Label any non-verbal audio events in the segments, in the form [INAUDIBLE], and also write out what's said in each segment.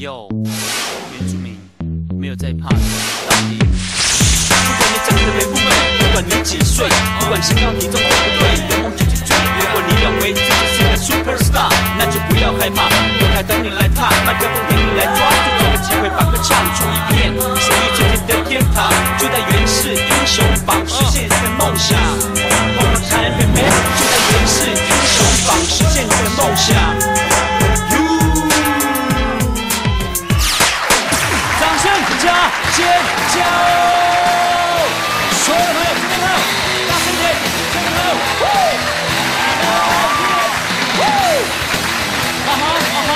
有原住民没有在怕的，到底不管你长得美不美，不管你几岁，不管身高体重对不对，有梦就去追。如果你认为自己是个 super star，那就不要害怕，舞台等你来踏，麦克风给你来抓，最后的机会把歌唱出一片属于自己的天堂，就在原始英雄榜实现你的梦想。我们台北妹，就在原始英雄榜实现你的梦想。尖叫！所有的朋友，听到没有？大声点，听到没有？啊哈啊哈！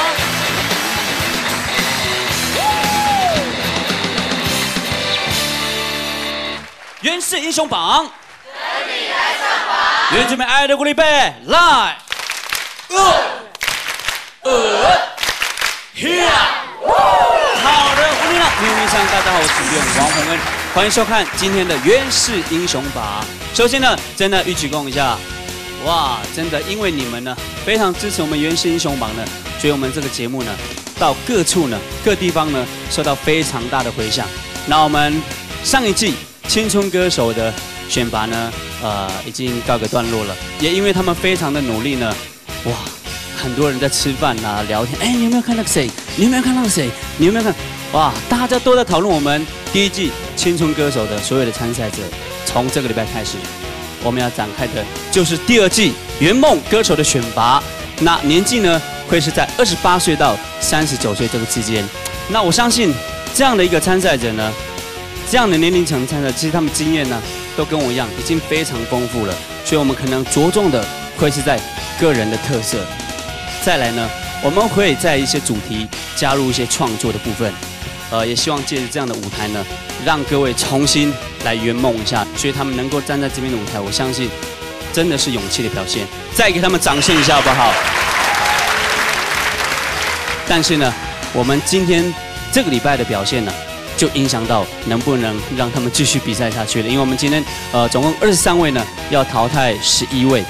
原始英雄榜，等你来上榜。原住民爱的鼓励备，来，二，二，呀！大家好，我是主持王洪恩，欢迎收看今天的《原始英雄榜》。首先呢，真的预鞠躬一下，哇，真的因为你们呢非常支持我们《原始英雄榜》呢，所以我们这个节目呢到各处呢各地方呢受到非常大的回响。那我们上一季青春歌手的选拔呢，呃，已经告个段落了，也因为他们非常的努力呢，哇，很多人在吃饭啊、聊天，哎，你有没有看那个谁？你有没有看那个谁？你有没有看？哇，大家都在讨论我们第一季青春歌手的所有的参赛者。从这个礼拜开始，我们要展开的就是第二季圆梦歌手的选拔。那年纪呢，会是在二十八岁到三十九岁这个之间。那我相信这样的一个参赛者呢，这样的年龄层参赛，其实他们经验呢，都跟我一样，已经非常丰富了。所以我们可能着重的会是在个人的特色。再来呢，我们会在一些主题加入一些创作的部分，呃，也希望借着这样的舞台呢，让各位重新来圆梦一下。所以他们能够站在这边的舞台，我相信真的是勇气的表现。再给他们掌声一下好不好？但是呢，我们今天这个礼拜的表现呢，就影响到能不能让他们继续比赛下去了。因为我们今天呃总共二十三位呢，要淘汰十一位。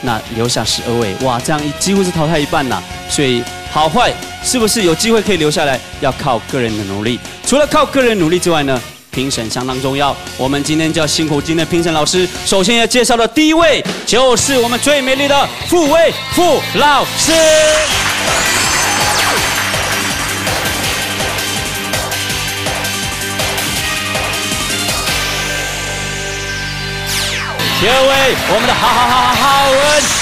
那留下十二位，哇，这样一几乎是淘汰一半呐。所以好坏是不是有机会可以留下来，要靠个人的努力。除了靠个人努力之外呢，评审相当重要。我们今天就要辛苦今天的评审老师。首先要介绍的第一位就是我们最美丽的傅威傅老师。第二位，我们的好好好好好文。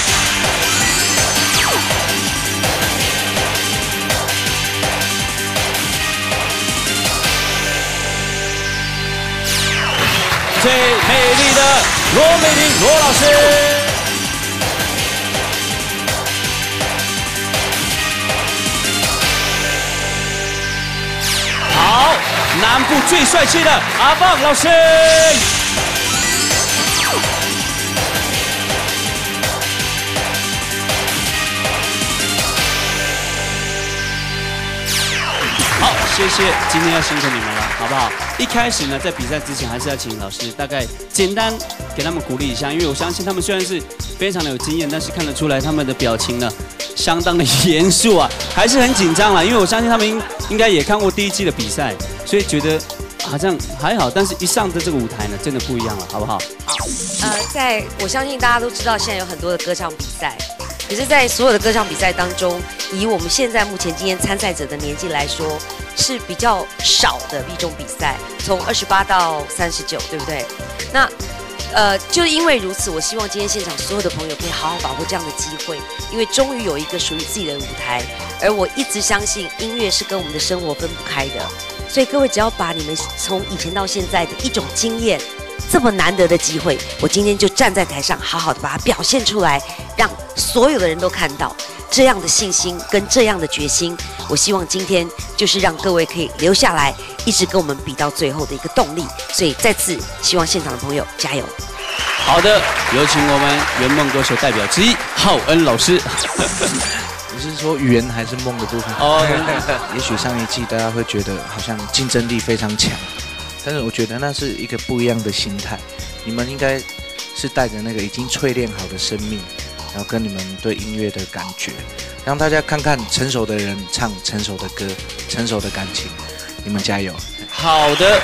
最美丽的罗美玲罗老师。好，南部最帅气的阿棒老师。好，谢谢，今天要辛苦你们了，好不好？一开始呢，在比赛之前，还是要请老师大概简单给他们鼓励一下，因为我相信他们虽然是非常的有经验，但是看得出来他们的表情呢，相当的严肃啊，还是很紧张啦。因为我相信他们应应该也看过第一季的比赛，所以觉得好像还好，但是一上的这个舞台呢，真的不一样了，好不好？呃，在我相信大家都知道，现在有很多的歌唱比赛，可是，在所有的歌唱比赛当中，以我们现在目前今天参赛者的年纪来说，是比较少的一种比赛，从二十八到三十九，对不对？那呃，就因为如此，我希望今天现场所有的朋友可以好好把握这样的机会，因为终于有一个属于自己的舞台，而我一直相信音乐是跟我们的生活分不开的，所以各位只要把你们从以前到现在的一种经验。这么难得的机会，我今天就站在台上，好好的把它表现出来，让所有的人都看到这样的信心跟这样的决心。我希望今天就是让各位可以留下来，一直跟我们比到最后的一个动力。所以再次希望现场的朋友加油。好的，有请我们圆梦歌手代表之一浩恩老师。[LAUGHS] 你是说圆还是梦的部分？哦，[LAUGHS] 也许上一季大家会觉得好像竞争力非常强，但是我觉得那是一个不一样的心态。你们应该是带着那个已经淬炼好的生命，然后跟你们对音乐的感觉，让大家看看成熟的人唱成熟的歌，成熟的感情。你们加油！好的，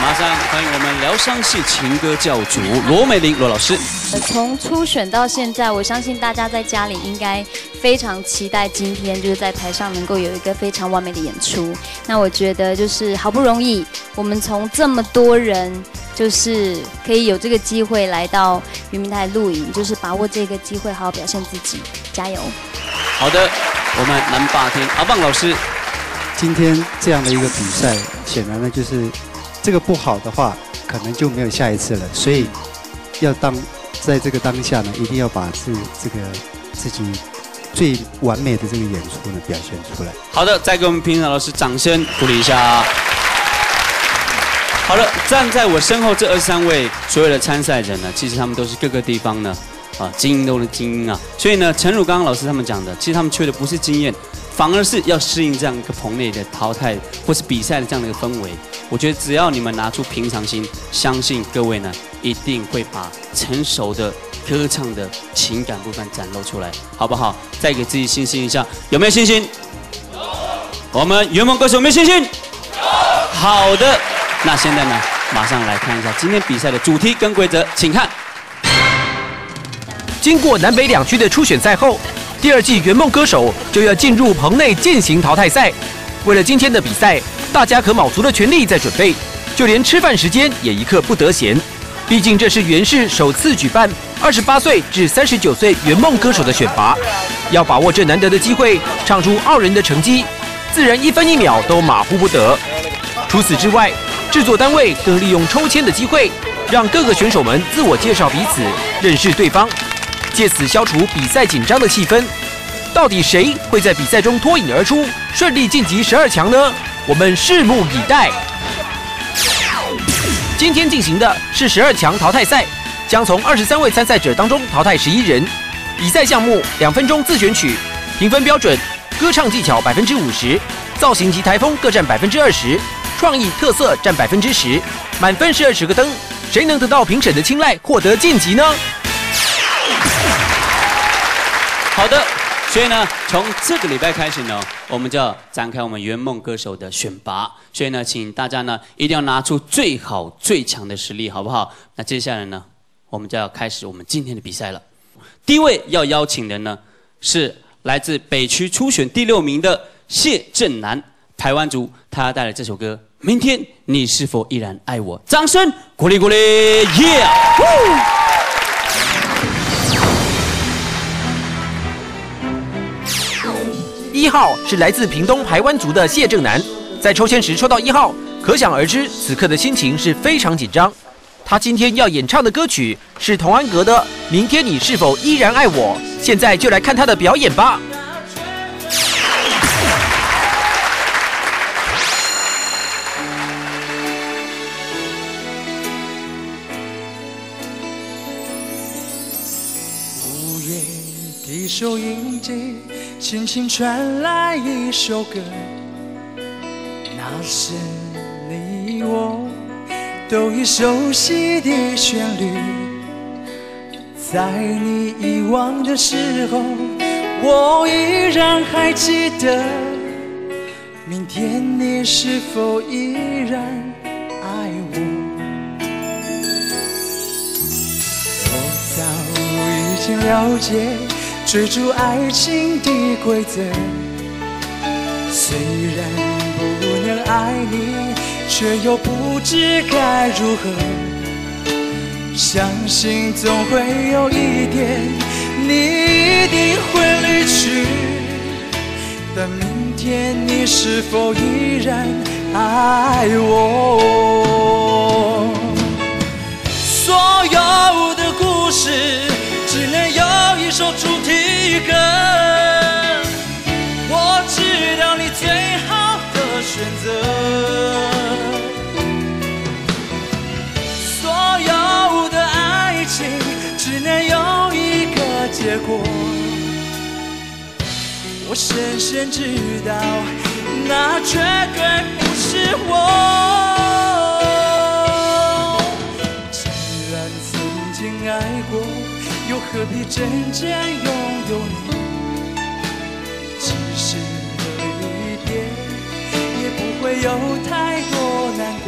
马上欢迎我们疗伤系情歌教主罗美玲罗老师。从初选到现在，我相信大家在家里应该非常期待今天就是在台上能够有一个非常完美的演出。那我觉得就是好不容易，我们从这么多人就是可以有这个机会来到云明台录影，就是把握这个机会，好好表现自己，加油！好的，我们南霸天阿棒老师。今天这样的一个比赛，显然呢就是这个不好的话，可能就没有下一次了。所以要当在这个当下呢，一定要把自这个自己最完美的这个演出呢表现出来。好的，再给我们评审老师掌声鼓励一下。好了，站在我身后这二十三位所有的参赛者呢，其实他们都是各个地方呢啊精英中的精英啊。所以呢，陈汝刚老师他们讲的，其实他们缺的不是经验。反而是要适应这样一个棚内的淘汰或是比赛的这样的一个氛围。我觉得只要你们拿出平常心，相信各位呢一定会把成熟的歌唱的情感部分展露出来，好不好？再给自己信心一下，有没有信心？有。我们圆梦歌手有没有信心？有。好的，那现在呢，马上来看一下今天比赛的主题跟规则，请看。经过南北两区的初选赛后。第二季圆梦歌手就要进入棚内进行淘汰赛。为了今天的比赛，大家可卯足了全力在准备，就连吃饭时间也一刻不得闲。毕竟这是原氏首次举办二十八岁至三十九岁圆梦歌手的选拔，要把握这难得的机会，唱出傲人的成绩，自然一分一秒都马虎不得。除此之外，制作单位更利用抽签的机会，让各个选手们自我介绍彼此，认识对方。借此消除比赛紧张的气氛，到底谁会在比赛中脱颖而出，顺利晋级十二强呢？我们拭目以待。今天进行的是十二强淘汰赛，将从二十三位参赛者当中淘汰十一人。比赛项目两分钟自选曲，评分标准：歌唱技巧百分之五十，造型及台风各占百分之二十，创意特色占百分之十。满分是二十个灯，谁能得到评审的青睐，获得晋级呢？好的，所以呢，从这个礼拜开始呢，我们就要展开我们圆梦歌手的选拔。所以呢，请大家呢一定要拿出最好最强的实力，好不好？那接下来呢，我们就要开始我们今天的比赛了。第一位要邀请的呢，是来自北区初选第六名的谢正南，台湾族，他带来这首歌《明天你是否依然爱我》，掌声鼓励鼓励，耶！一号是来自屏东排湾族的谢正南，在抽签时抽到一号，可想而知，此刻的心情是非常紧张。他今天要演唱的歌曲是童安格的《明天你是否依然爱我》，现在就来看他的表演吧。午夜的收音机。轻轻传来一首歌，那是你我都已熟悉的旋律。在你遗忘的时候，我依然还记得。明天你是否依然爱我？我早已经了解。追逐爱情的规则，虽然不能爱你，却又不知该如何。相信总会有一天，你一定会离去。但明天你是否依然爱我？所有的故事，首主题。歌，我知道你最好的选择。所有的爱情只能有一个结果，我深深知道，那绝对不是我。既然曾经爱过，又何必真正拥有你？即使离别，也不会有太多难过。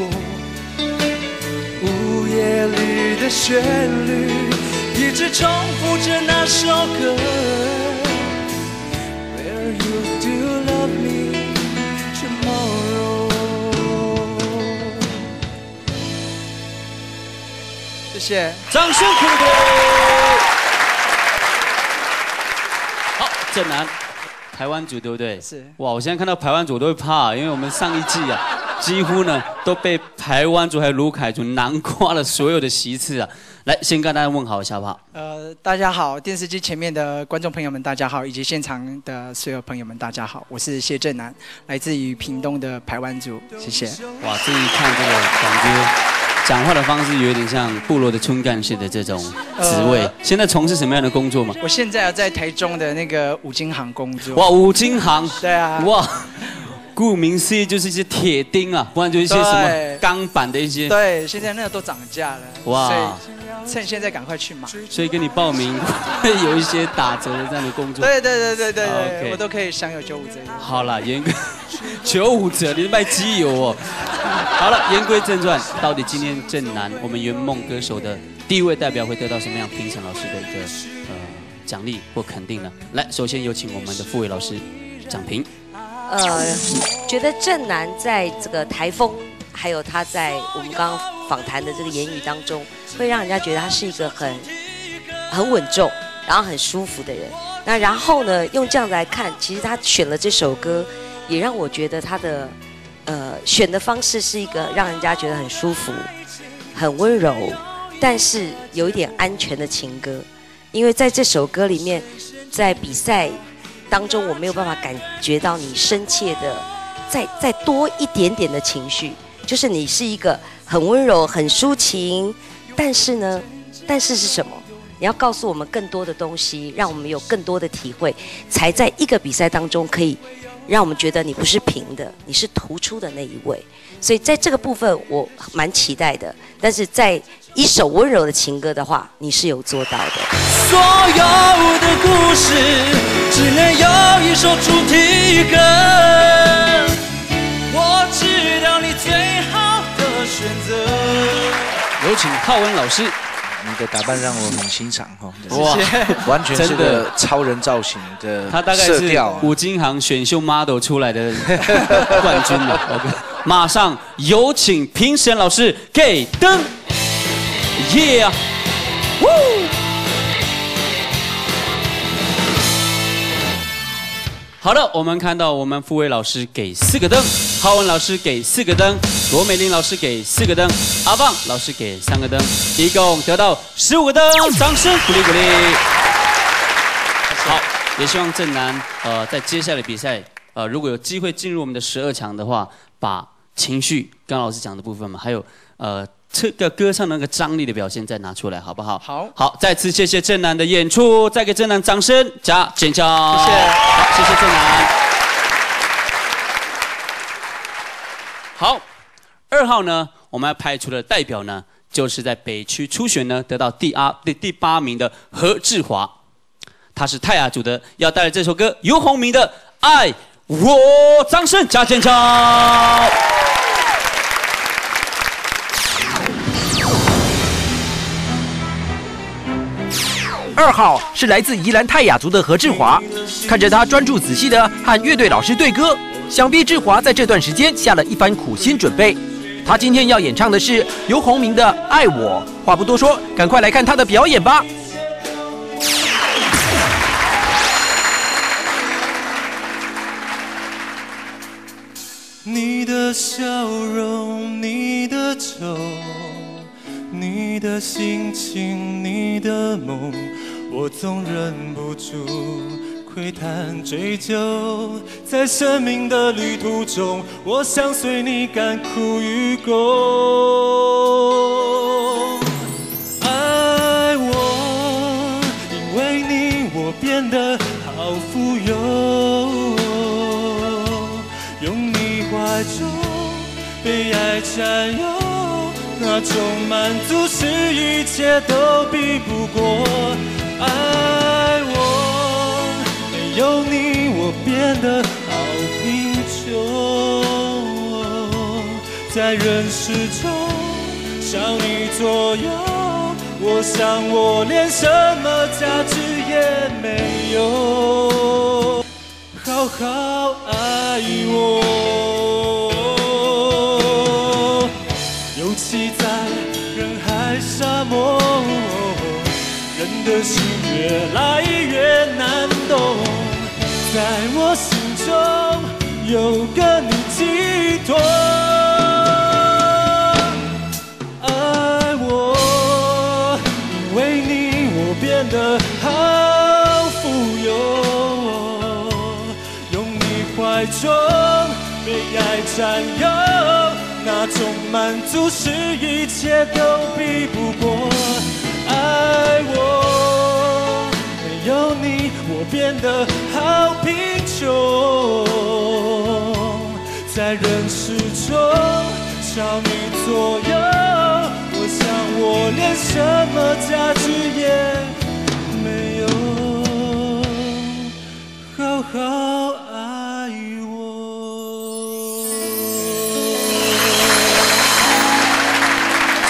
午夜里的旋律，一直重复着那首歌。谢谢，掌声鼓励。正南，台湾组对不对？是。哇，我现在看到台湾组都会怕，因为我们上一季啊，几乎呢都被台湾组还有卢凯组囊括了所有的席次啊。来，先跟大家问好一下好不好？呃，大家好，电视机前面的观众朋友们，大家好，以及现场的所有朋友们，大家好，我是谢正南，来自于屏东的台湾族，谢谢。哇，这一看这个感觉，讲话的方式有点像部落的村干事的这种职位。呃现在从事什么样的工作吗？我现在要在台中的那个五金行工作。哇，五金行。对啊。哇，顾名思义就是一些铁钉啊，不然就一些什么对钢板的一些。对，现在那个都涨价了。哇趁现在赶快去买。所以跟你报名会 [LAUGHS] 有一些打折的这样的工作。对对对对对我都可以享有九五折。好了，言归 [LAUGHS] 九五折，你是卖机油哦。好了，言归正传，到底今天正南我们圆梦歌手的第一位代表会得到什么样评审老师的一个呃奖励或肯定呢？来，首先有请我们的副委老师讲评。呃，觉得正南在这个台风，还有他在我们刚刚访谈的这个言语当中，会让人家觉得他是一个很很稳重，然后很舒服的人。那然后呢，用这样子来看，其实他选了这首歌，也让我觉得他的呃选的方式是一个让人家觉得很舒服、很温柔，但是有一点安全的情歌。因为在这首歌里面，在比赛当中，我没有办法感觉到你深切的，再再多一点点的情绪，就是你是一个很温柔、很抒情，但是呢，但是是什么？你要告诉我们更多的东西，让我们有更多的体会，才在一个比赛当中可以让我们觉得你不是平的，你是突出的那一位。所以在这个部分我蛮期待的，但是在一首温柔的情歌的话，你是有做到的。所有的故事只能有一首主题歌。我知道你最好的选择。有请浩文老师。你的打扮让我很欣赏哈，哇完全是真个超人造型的他大概是。五金行选秀 model 出来的冠军了。OK，[LAUGHS] 马上有请评审老师给灯，Yeah，Woo！好的，我们看到我们傅威老师给四个灯，浩文老师给四个灯，罗美玲老师给四个灯，阿棒老师给三个灯，一共得到十五个灯，掌声鼓励鼓励。好，也希望正南呃在接下来的比赛呃如果有机会进入我们的十二强的话，把情绪刚刚老师讲的部分嘛，还有呃这个歌唱那个张力的表现再拿出来，好不好？好，好，再次谢谢正南的演出，再给正南掌声加尖叫，谢谢。好，谢谢正南。好，二号呢，我们要派出的代表呢，就是在北区初选呢得到第二第第八名的何志华，他是泰雅族的，要带来这首歌游鸿明的《爱我》，掌声加尖叫。二号是来自宜兰泰雅族的何志华，看着他专注仔细的和乐队老师对歌，想必志华在这段时间下了一番苦心准备。他今天要演唱的是游鸿明的《爱我》，话不多说，赶快来看他的表演吧。你的笑容，你的愁，你的心情，你的梦，我总忍不住窥探追究。在生命的旅途中，我想随你甘苦与共。在占有，那种满足是一切都比不过。爱我，没有你我变得好贫穷，在人世中想你左右，我想我连什么价值也没有，好好爱我。的心越来越难懂，在我心中有个你寄托。爱我，因为你我变得好富有，用你怀中被爱占有，那种满足是一切都比不过。爱我，没有你我变得好贫穷，在人世中找你左右，我想我连什么价值也没有，好好爱我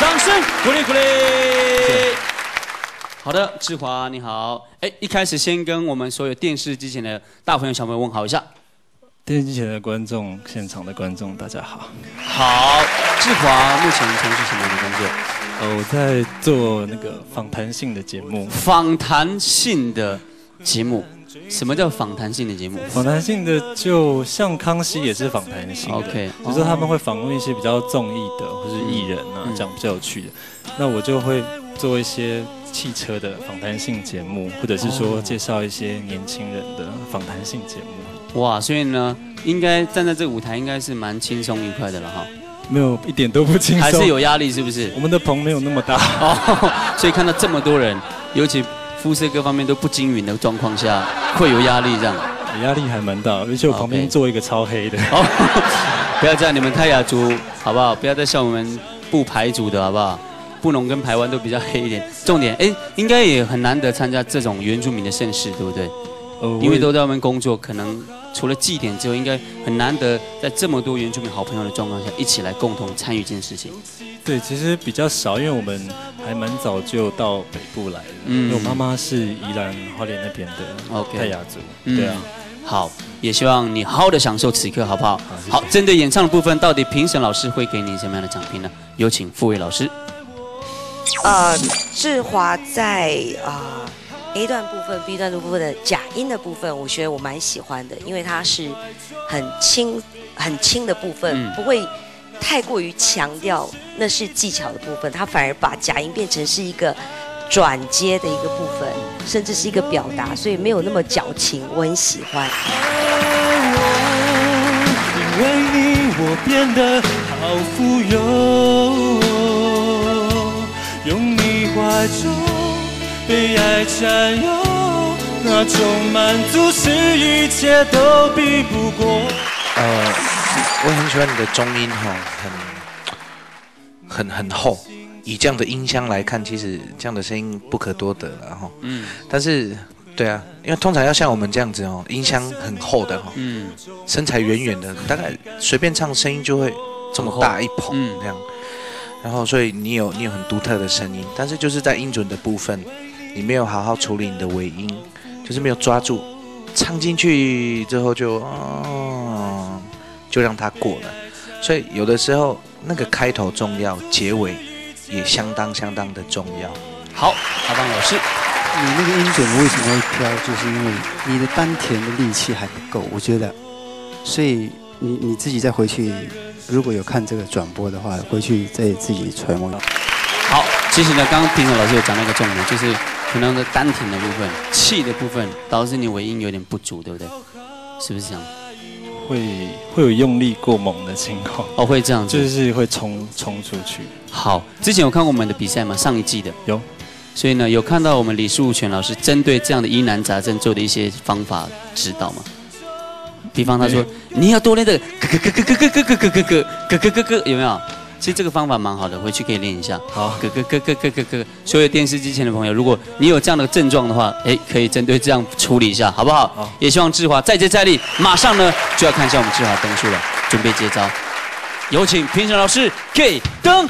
掌声鼓励鼓励。好的，志华你好，哎，一开始先跟我们所有电视机前的大朋友小朋友问好一下。电视机前的观众，现场的观众，大家好。好，志华目前从事什么样的工作？呃，我在做那个访谈性的节目。访谈性的节目，什么叫访谈性的节目？访谈性的就像康熙也是访谈性的 OK 就是他们会访问一些比较综艺的或是艺人啊，嗯这样比较有趣的。那我就会做一些汽车的访谈性节目，或者是说哦介绍一些年轻人的访谈性节目。哇，所以呢，应该站在这个舞台应该是蛮轻松愉快的了哈。没有一点都不轻松，还是有压力是不是？我们的棚没有那么大哦，所以看到这么多人，尤其肤色各方面都不均匀的状况下，会有压力这样。压力还蛮大，而且我旁边坐一个超黑的。哦，[LAUGHS] 不要这样，你们泰雅族好不好？不要再笑我们不排族的好不好？布农跟台湾都比较黑一点。重点，哎，应该也很难得参加这种原住民的盛事，对不对？呃因为都在外面工作，可能除了祭典之后，应该很难得在这么多原住民好朋友的状况下，一起来共同参与一件事情。对，其实比较少，因为我们还蛮早就到北部来了。嗯因为我妈妈是宜兰花莲那边的泰雅族。嗯对啊。好，也希望你好好的享受此刻，好不好？好，针对演唱的部分，到底评审老师会给你什么样的奖品呢？有请傅卫老师。呃，志华在啊、A 段部分、B 段部分的假音的部分，我觉得我蛮喜欢的，因为它是很轻、很轻的部分，嗯不会太过于强调那是技巧的部分，它反而把假音变成是一个转接的一个部分，甚至是一个表达，所以没有那么矫情，我很喜欢。因为你我变得好富有，你怀中被爱占有，那种满足是一切都比不过。呃，我很喜欢你的中音哈，很很很厚。以这样的音箱来看，其实这样的声音不可多得了哈。嗯但是，对啊，因为通常要像我们这样子哦，音箱很厚的哈，嗯，身材圆圆的，大概随便唱声音就会这么大一捧嗯这样。然后，所以你有你有很独特的声音，但是就是在音准的部分，你没有好好处理你的尾音，就是没有抓住，唱进去之后就哦，就让它过了。所以有的时候那个开头重要，结尾也相当相当的重要。好，阿邦老师，你那个音准为什么会飘？就是因为你的丹田的力气还不够，我觉得。所以你你自己再回去，如果有看这个转播的话，回去再自己揣摩。好，其实呢，刚刚评审老师有讲到一个重点，就是可能的丹田的部分、气的部分，导致你尾音有点不足，对不对？是不是这样？会会有用力过猛的情况，哦，会这样子。就是会冲冲出去。好，之前有看过我们的比赛吗？上一季的有，所以呢，有看到我们李树全老师针对这样的疑难杂症做的一些方法指导吗？比方他说你要多练这个咯咯咯咯咯咯咯咯咯咯咯咯咯，有没有？其实这个方法蛮好的，回去可以练一下。好，咯咯咯咯咯咯咯。所有电视机前的朋友，如果你有这样的症状的话，哎，可以针对这样处理一下，好不好？好也希望志华再接再厉，马上呢就要看一下我们志华登出了，准备接招。有请评审老师给灯，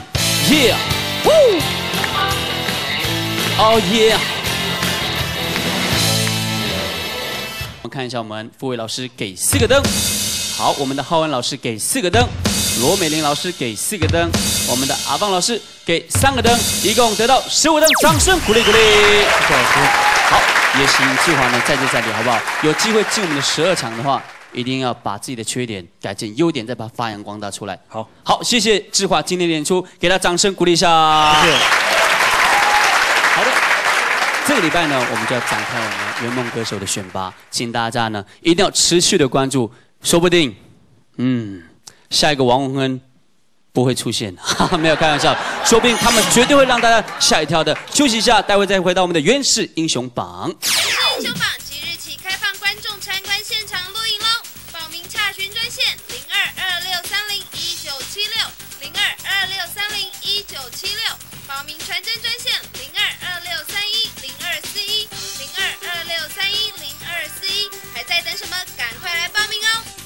耶！哦看一下，我们傅伟老师给四个灯。好，我们的浩文老师给四个灯，罗美玲老师给四个灯，我们的阿邦老师给三个灯，一共得到十五灯，掌声鼓励鼓励。谢谢老师。好，也请志华呢再接再厉好不好？有机会进我们的十二强的话，一定要把自己的缺点改进优点，再把它发扬光大出来。好，好，谢谢志华今天的演出，给他掌声鼓励一下。谢谢。这个礼拜呢，我们就要展开我们圆梦歌手的选拔，请大家呢一定要持续的关注，说不定，嗯，下一个王文恩不会出现，哈哈，没有开玩笑，说不定他们绝对会让大家吓一跳的。休息一下，待会再回到我们的原始英雄榜。原始英雄榜即日起开放观众参观现场录音喽，报名查询专线零二二六三零一九七六零二二六三零一九七六，报名传真专线。什么，赶快来报名哦！